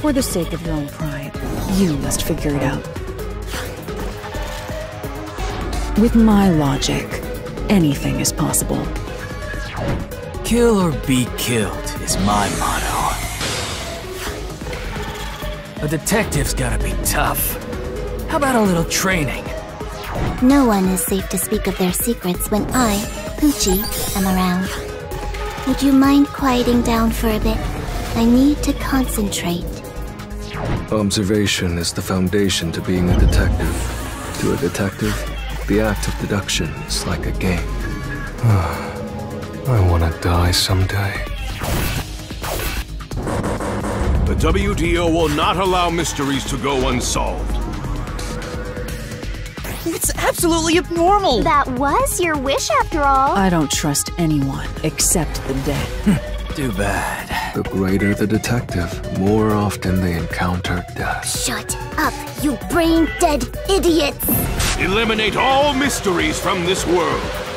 For the sake of your own pride, you must figure it out. With my logic, anything is possible. Kill or be killed is my motto. A detective's gotta be tough. How about a little training? No one is safe to speak of their secrets when I, Poochie, am around. Would you mind quieting down for a bit? I need to concentrate. Observation is the foundation to being a detective. To a detective, the act of deduction is like a game. Ah, I wanna die someday. The WDO will not allow mysteries to go unsolved. It's absolutely abnormal! That was your wish after all. I don't trust anyone except the dead. Too bad. The greater the detective, more often they encounter death. Shut up, you brain dead idiots! Eliminate all mysteries from this world.